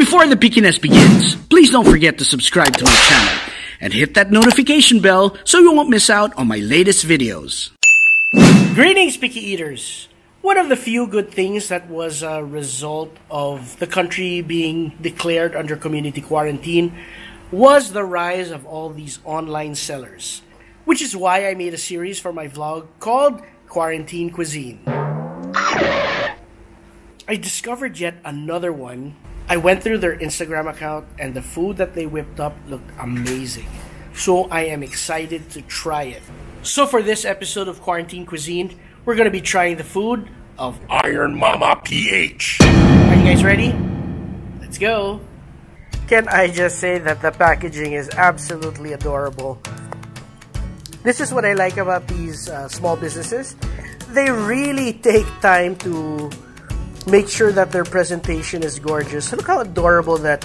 before the peakiness begins, please don't forget to subscribe to my channel and hit that notification bell so you won't miss out on my latest videos. Greetings, picky eaters! One of the few good things that was a result of the country being declared under community quarantine was the rise of all these online sellers, which is why I made a series for my vlog called Quarantine Cuisine. I discovered yet another one. I went through their Instagram account and the food that they whipped up looked amazing. So I am excited to try it. So for this episode of Quarantine Cuisine, we're going to be trying the food of Iron Mama PH. Are you guys ready? Let's go. Can I just say that the packaging is absolutely adorable. This is what I like about these uh, small businesses. They really take time to make sure that their presentation is gorgeous. Look how adorable that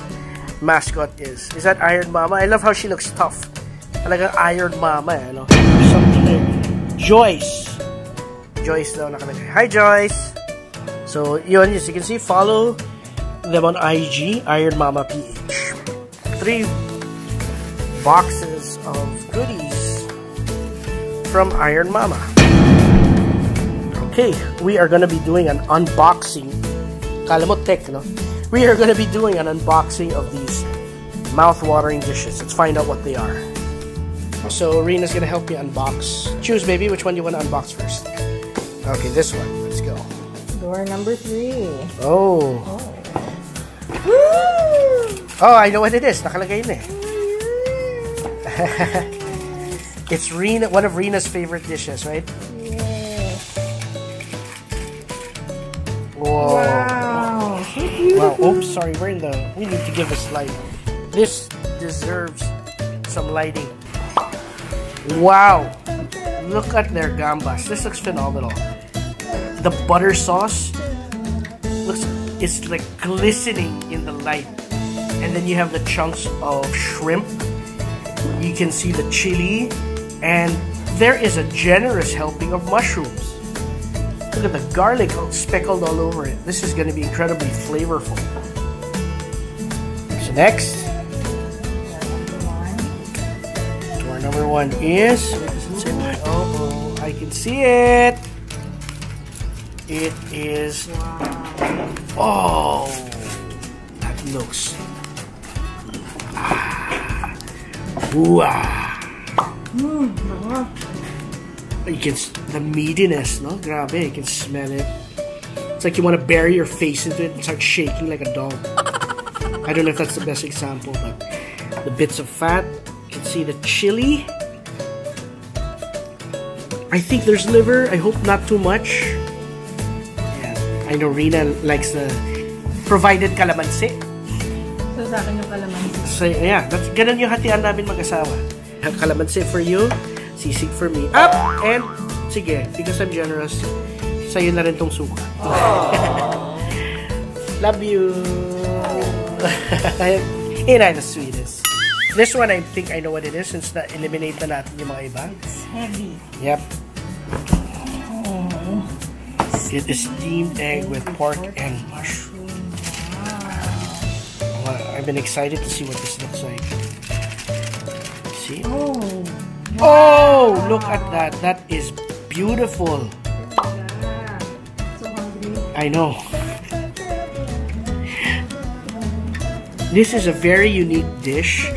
mascot is. Is that Iron Mama? I love how she looks tough. Talagang Iron Mama eh, no? Something like Joyce. Joyce daw nakalagay. Hi Joyce! So, yun, as you can see, follow them on IG, Iron Mama PH. Three boxes of goodies from Iron Mama. Okay, we are gonna be doing an unboxing. Kala mo tech, no? We are gonna be doing an unboxing of these mouth-watering dishes. Let's find out what they are. So, Rena's gonna help me unbox. Choose, baby, which one you wanna unbox first. Okay, this one. Let's go. Door number three. Oh. Woo! Oh, I know what it is. Nakalagay na eh. it's Rena, one of Rena's favorite dishes, right? Whoa. Wow. Wow. Oops, sorry. We're in the. We need to give this light. This deserves some lighting. Wow. Look at their gambas. This looks phenomenal. The butter sauce looks it's like glistening in the light. And then you have the chunks of shrimp. You can see the chili and there is a generous helping of mushrooms. Look at the garlic speckled all over it. This is going to be incredibly flavorful. So next, door number one is. Oh, I can see it. It is. Oh, that looks. Ah, wow. You can the meatiness, no? Grabe, you can smell it. It's like you want to bury your face into it and start shaking like a dog. I don't know if that's the best example, but the bits of fat, you can see the chili. I think there's liver. I hope not too much. Yeah, I know Rina likes the provided calamansi. So sa akin yung kalamansi. So, yeah, that's, ganun yung hatian namin mag-asawa. Calamansi for you, sisig for me. Up! And, sige, because I'm generous, sa'yo na rin tong suka. Love you! Ain't I the sweetest? This one, I think I know what it is since na-eliminate na natin yung mga iba. It's heavy. Yep. It is steamed egg with pork and mushroom. Wow, I've been excited to see what this looks like. See? Oh. Oh, look at that. That is beautiful. Yeah. So. I know. This is a very unique dish.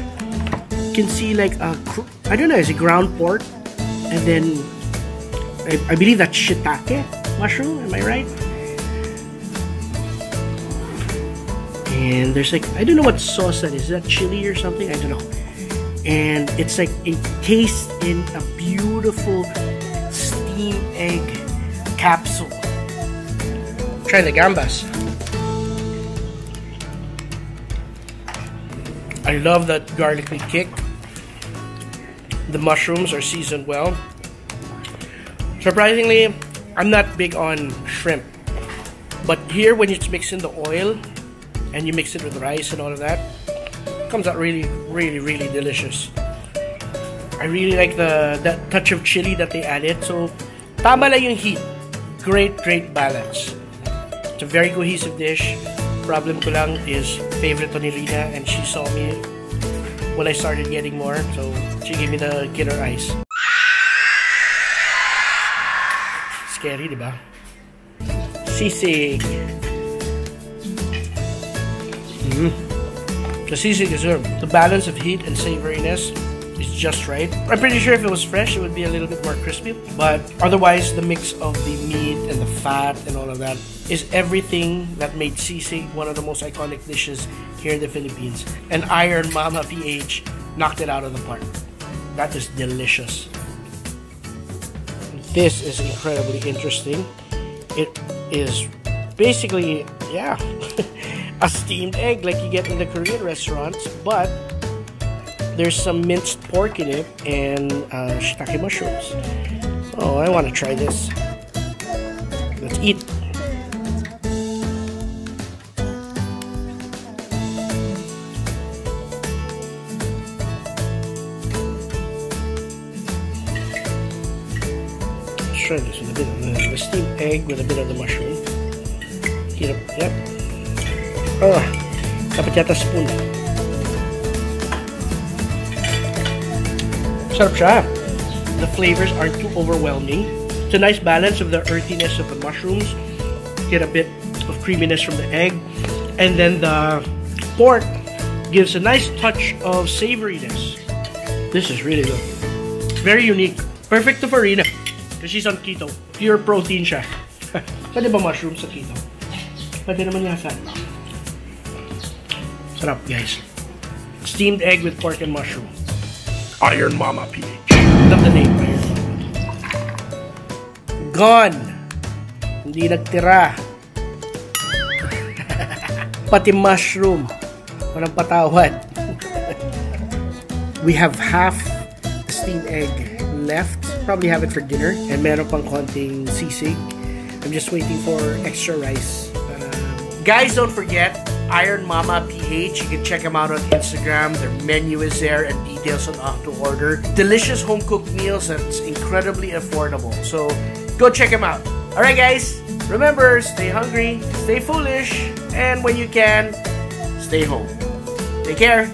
You can see like a, I don't know, is it ground pork? And then, I, I believe that's shiitake mushroom, am I right? And there's like, I don't know what sauce that is. Is that chili or something? I don't know. And it's like taste in a beautiful steamed egg capsule. Try the gambas. I love that garlicky kick. The mushrooms are seasoned well. Surprisingly, I'm not big on shrimp. But here, when you mix in the oil and you mix it with rice and all of that, comes out really, really, really delicious. I really like the that touch of chili that they added. So, tama lang yung heat. Great, great balance. It's a very cohesive dish. problem ko lang is favorite to ni Rina and she saw me when I started getting more. So she gave me the killer eyes. Scary, di ba? Sisig. Mm. The sisig is good. The balance of heat and savoriness is just right. I'm pretty sure if it was fresh, it would be a little bit more crispy. But otherwise, the mix of the meat and the fat and all of that is everything that made sisig one of the most iconic dishes here in the Philippines. And Iron Mama PH knocked it out of the park. That is delicious. This is incredibly interesting. It is basically, yeah, a steamed egg like you get in the Korean restaurants, but there's some minced pork in it and uh, shiitake mushrooms. Oh, I want to try this. Let's eat. Let's try this with a bit of the, the steamed egg with a bit of the mushroom. Heat up, yep. Oh, dapat yata spoon. Sarap siya. The flavors aren't too overwhelming. It's a nice balance of the earthiness of the mushrooms. Get a bit of creaminess from the egg. And then the pork gives a nice touch of savoriness. This is really good. Very unique. Perfect to for Rina. Because she's on keto. Pure protein siya. Pwede ba mushroom sa keto? Pwede naman yata. Sarap guys. Steamed egg with pork and mushroom. Iron Mama PH. Love the name. Iron Mama. Gone. Hindi nagtira. Pati mushroom. Walang patawad. we have half the steamed egg left. Probably have it for dinner. And meron pang konting sisig. I'm just waiting for extra rice. Uh, guys, don't forget, Iron Mama PH. You can check them out on Instagram. Their menu is there and details on how to order. Delicious home cooked meals that's incredibly affordable. So go check them out. All right, guys. Remember, stay hungry, stay foolish, and when you can, stay home. Take care.